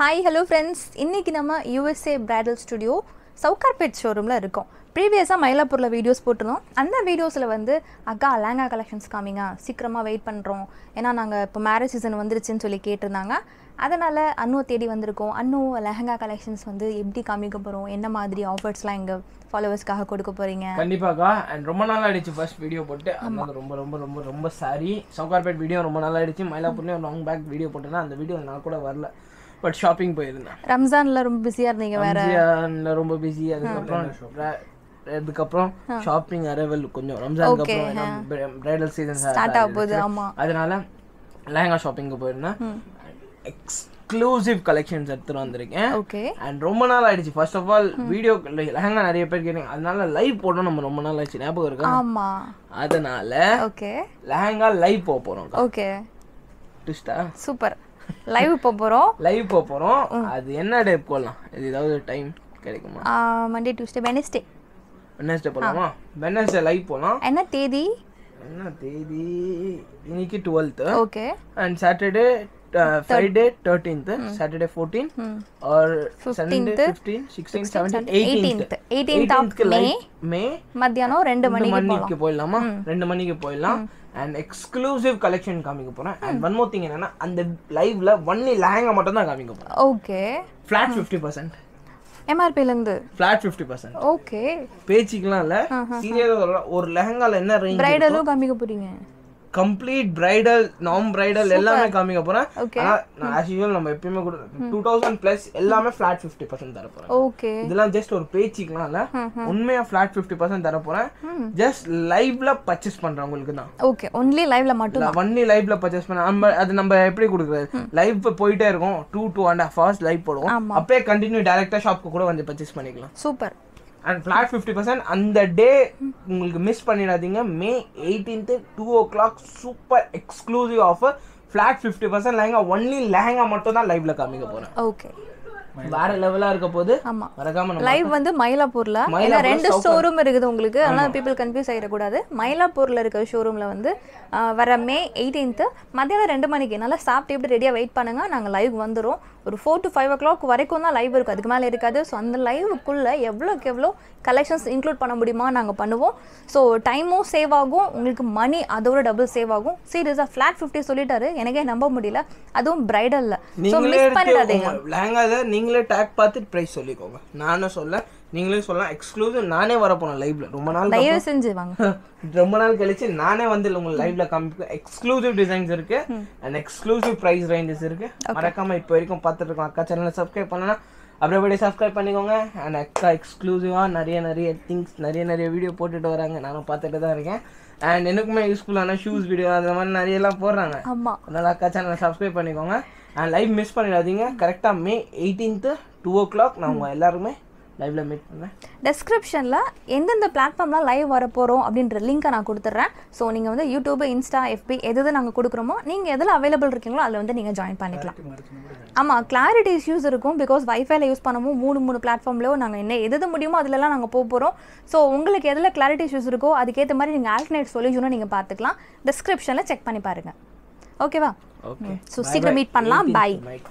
Hi hello friends இன்னைக்கு நம்ம USA bridal studio Sowcarpet ஷோரூமில் இருக்கோம். ப்ரீவியஸாக மயிலாப்பூரில் வீடியோஸ் போட்டிருந்தோம். அந்த வீடியோஸில் வந்து அக்கா லெஹங்கா கலெக்ஷன்ஸ் காமிங்க. சீக்கிரமாக வெயிட் பண்ணுறோம் ஏன்னா நாங்கள் இப்போ மேரேஜ் சீசன் வந்துருச்சுன்னு சொல்லி கேட்டிருந்தாங்க. அதனால் அண்ணுவை தேடி வந்திருக்கோம். அண்ணு லெஹங்கா கலெக்ஷன்ஸ் வந்து எப்படி காமிக்க போகிறோம் என்ன மாதிரி ஆஃபர்ஸ்லாம் எங்கள் ஃபாலோவர்ஸ்க்காக கொடுக்க போகிறீங்க கண்டிப்பாக்கா அண்ட் ரொம்ப நாள் ஆயிடுச்சு ஃபர்ஸ்ட் வீடியோ போட்டு. அதனால ரொம்ப ரொம்ப ரொம்ப ரொம்ப சாரி சவுகார்பேட் வீடியோ ரொம்ப நாள் ஆயிடுச்சு. மயிலாப்பூர்லேயும் லாங் பேக் வீடியோ போட்டேன்னா அந்த வீடியோ நான் கூட வரல. பட் ஷாப்பிங் போயிருந்தேன். ரம்ஜானில் ரொம்ப பிஸியாக இருந்தீங்க வேறு? ரம்ஜான்ல ரொம்ப பிஸி அதுக்கப்புறம் அதுக்கப்புறம் ஷாப்பிங் அரைவல் கொஞ்சம். ரம்ஜானுக்கு அப்புறம் பிரைடல் சீசன் ஸ்டார்ட் ஆக போகுது ஆமாம் அதனால லெஹங்கா ஷாப்பிங்க்கு போயிருந்தேன். எக்ஸ்க்ளூசிவ் கலெக்ஷன்ஸ் எடுத்துட்டு வந்திருக்கேன். ஓகே அண்ட் ரொம்ப நாள் ஆயிடுச்சு. First of all video lehenga நிறைய பேர் கேட்டீங்க. அதனால லைவ் போட்டோம் நம்ம ரொம்ப நாள் ஆயிடுச்சு. ஞாபகம் இருக்கா? ஆமாம் அதனால ஓகே லெஹங்கா லைவ் போக போறோம் ஓகே சூப்பர் லைவ் இப்போ போகிறோம் லைவ் போக போறோம். அது என்ன டே போடலாம் இது ஏதாவது டைம் கிடைக்குமா? மண்டே டியூஸ்டே வெனஸ்டே வெனஸ்டே போகலாமா வெனஸ்டே லைவ் போகலாம் என்ன தேதி? என்ன தேதி? இன்னைக்கு twelfth okay. And Saturday Friday thirteenth Saturday fourteen or Sunday fifteen sixteen seventeen eighteenth 18th of May. May மத்தியானம் ரெண்டு மணிக்கு போயிடலாமா? ரெண்டு மணிக்கு போயிடலாம். அண்ட் எக்ஸ்க்ளூசிவ் கலெக்ஷன் காமிக்க போறேன். அண்ட் ஒன் மோர் திங் என்னன்னா அந்த லைவ்ல ஒன்லி லெஹங்கா மட்டும் தான் காமிக்க போறேன். ஓகே ஃபிளாட் ஃபிஃப்டி பர்சன்ட் எம்ஆர்பிலேருந்து ஃபிளாட் ஃபிஃப்டி பர்சன்ட் ஓகே பேச்சுக்கெல்லாம் இல்ல. சீரியஸா ஒரு லெஹங்கால என்ன ரேஞ்ச் பிரைடலும் காமிக்க போறீங்க. கம்ப்ளீட் பிரைடல் நாம் பிரைடல் எல்லாமே காமிக்க போறேன். ஆனா ஆஸ் யூஸ்வல் நம்ம எப்பயுமே கூட டூ தௌசண்ட் பிளஸ் எல்லாமே ஃபிளாட் ஃபிஃப்டி பர்சன்ட் தர போறேன். ஓகே இதெல்லாம் ஜஸ்ட் ஒரு பேச்சுக்கலாம் இல்ல. உண்மையா ஃபிளாட் ஃபிஃப்டி பர்சன்ட் தர போறேன். ஜஸ்ட் லைவ்ல பர்ச்சேஸ் பண்றவங்களுக்கு தான். ஓகே ஒன்லி லைவ்ல மட்டும் ஒன்லி லைவ்ல பர்ச்சேஸ் பண்ண நம்ம அது நம்ம எப்படி கொடுக்குறது? லைவ் போயிட்டே இருக்கும். Two two and half hours live போடுவோம். அப்பயே கண்டினியூ டேரக்டா ஷாப்க்கு கூட வந்து பர்ச்சேஸ் பண்ணிக்கலாம். Super and flat fifty percent அந்த டே உங்களுக்கு மிஸ் பண்ணிடாதீங்க. May eighteenth two o'clock super exclusive offer flat fifty percent lehenga only lehenga மட்டும் தான் லைவ்ல காமிக்க போகிறேன் ஓகே வேற லெவலா இருக்க போது ஆமா. மறக்காம லைவ் வந்து மயிலாப்பூர்ல. ஏன்னா ரெண்டு ஷோரூம் இருக்குது உங்களுக்கு. அதனால பீப்புள் கன்ஃபியூஸ் ஆகிடக்கூடாது மயிலாப்பூர்ல இருக்க ஷோரூம்ல வந்து வர மே எயிட்டீன்த்து மத்தியானம் ரெண்டு மணிக்கு. நல்லா சாப்பிட்டு எப்படி ரெடியாக வெயிட் பண்ணுங்க. நாங்கள் லைவ் வந்துடும் ஒரு four to five o'clock வரைக்கும் தான் லைவ் இருக்கும். அதுக்கு மேலே இருக்காது. ஸோ அந்த லைவுக்குள்ளே எவ்வளோக்கு எவ்வளோ கலெக்ஷன்ஸ் இன்க்ளூட் பண்ண முடியுமா நாங்கள் பண்ணுவோம். ஸோ டைமும் சேவ் ஆகும். உங்களுக்கு மணி அதோட டபுள் சேவ் ஆகும். சீரியஸாக ஃப்ளாட் ஃபிஃப்டி சொல்லிட்டாரு. எனக்கே நம்ப முடியல. அதுவும் பிரைடலில் ஸோ மிஸ் பண்ணிடாதீங்க நீங்களே டேக் பார்த்துட்டு பிரைஸ் சொல்லிக்கோங்க. நானும் சொல்ல நீங்களே சொல்லலாம். எக்ஸ்க்ளூசிவ் நானே வர போனேன் லைவ்ல ரொம்ப நாள் தயவு செஞ்சு வாங்க. ரொம்ப நாள் கழிச்சு நானே வந்து உங்க லைவ்ல காமிக்க எக்ஸ்க்ளூசிவ் டிசைன்ஸ் இருக்கு. அண்ட் எக்ஸ்க்ளூசிவ் பிரைஸ் ரேஞ்சஸ் இருக்கு. மறக்காம இப்போ வரைக்கும் பார்த்துட்டு இருக்கோம். அக்கா சேனலை சப்ஸ்கிரைப் பண்ணனா அப்படியே அப்படியே சப்ஸ்கிரைப் பண்ணிக்கோங்க. அண்ட் அக்கா எக்ஸ்க்ளூசிவா நிறைய நிறைய திங்ஸ் நிறைய நிறைய வீடியோ போட்டுட்டு வராங்க. நானும் பார்த்துட்டு தான் இருக்கேன். அண்ட் எனக்குமே யூஸ்ஃபுல்லான ஷூஸ் வீடியோ அந்த மாதிரி நிறைய எல்லாம் போடுறாங்க. அதனால அக்கா சேனலை சப்ஸ்கிரைப் பண்ணிக்கோங்க. அண்ட் லைவ் மிஸ் பண்ணிடாதீங்க. கரெக்டாக May eighteenth two o'clock நான் உங்கள் எல்லாருமே லைவ்ல மீட் பண்ணேன் டெஸ்கிரிப்ஷனில் எந்தெந்த பிளாட்ஃபார்ம்லாம் லைவ் வர போகிறோம் அப்படின்ற லிங்க்கை நான் கொடுத்துட்றேன். ஸோ நீங்கள் வந்து யூடியூப் இன்ஸ்டா எஃபி எது எது நாங்கள் கொடுக்குறோமோ நீங்கள் எதில் அவைலபிள் இருக்கீங்களோ அதில் வந்து நீங்கள் ஜாயின் பண்ணிக்கலாம். ஆமாம் கிளாரிட்டி இஷ்யூஸ் இருக்கும். பிகாஸ் வைஃபைல யூஸ் பண்ணவும் மூணு மூணு பிளாட்ஃபார்ம்லையோ நாங்கள் என்ன எது எது முடியுமோ அதிலலாம் நாங்கள் போக போகிறோம் ஸோ உங்களுக்கு எதில் கிளாரிட்டி இஷ்யூஸ் இருக்கோ அதுக்கேற்ற மாதிரி நீங்கள் ஆல்டர்னேட் சொல்யூஷனும் நீங்கள் பார்த்துக்கலாம். டிஸ்கிரிப்ஷனில் செக் பண்ணி பாருங்கள் ஓகேவா ஓகே ஸோ சீக்கிரம் மீட் பண்ணலாம். பாய் மைக்